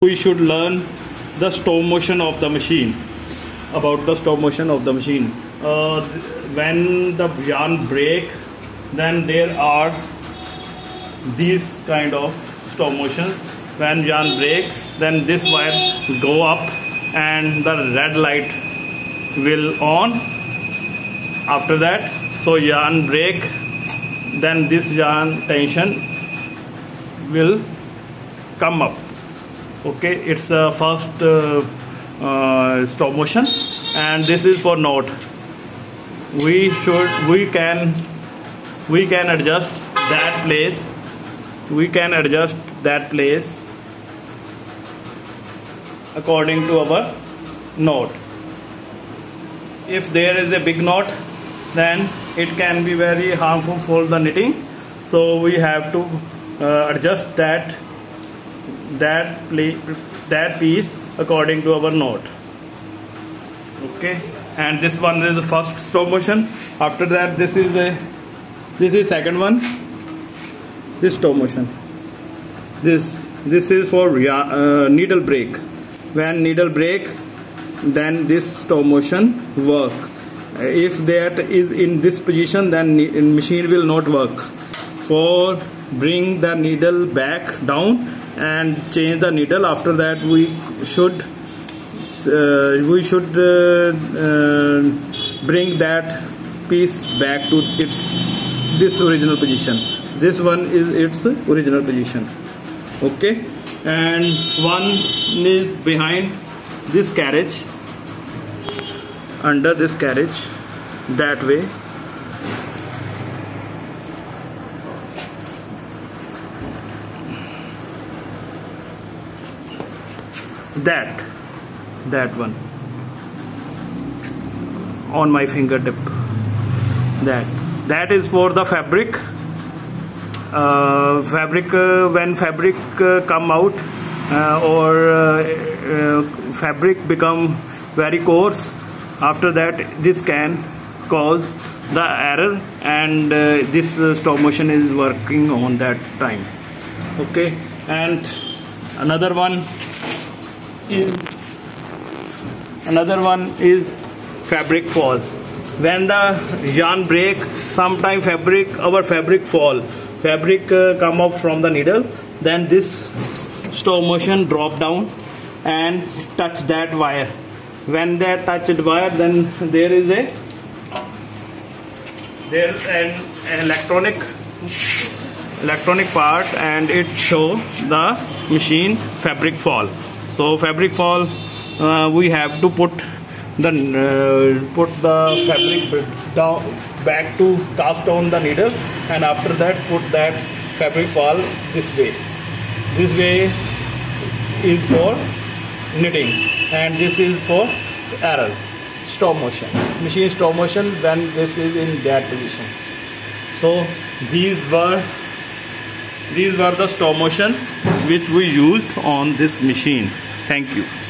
we should learn the stop motion of the machine about the stop motion of the machine. Uh, when the yarn break then there are these kind of stop motions. When yarn break then this wire go up and the red light will on. After that so yarn break then this yarn tension will come up okay it's a fast uh, uh, stop motion and this is for knot we should we can we can adjust that place. We can adjust that place according to our knot if there is a big knot then it can be very harmful for the knitting. So we have to uh, adjust that that that piece according to our note. Okay? And this one is the first stop motion. After that this is a this is second one. This stop motion. This this is for uh, needle break. When needle break then this stop motion work. If that is in this position then machine will not work. For bring the needle back down and change the needle. After that we should uh, we should uh, uh, bring that piece back to its this original position. This one is its original position. Okay? And one is behind this carriage under this carriage that way that. That one. On my fingertip. That. That is for the fabric. Uh, fabric uh, when fabric uh, come out uh, or uh, uh, fabric become very coarse after that this can cause the error and this stop motion is working on that time. Okay? And another one is another one is fabric fall. When the yarn break sometime fabric our fabric fall. Fabric uh, come up from the needle then this stop motion drop down and touch that wire. When they touch the wire then there is a there an electronic electronic part and it show the machine fabric fall so fabric fall uh, we have to put the uh, put the fabric down back to cast on the needle and after that put that fabric fall this way. This way is for knitting and this is for arrow stop motion. Machine stop motion then this is in that position. So these were these were the stop motion which we used on this machine Thank you.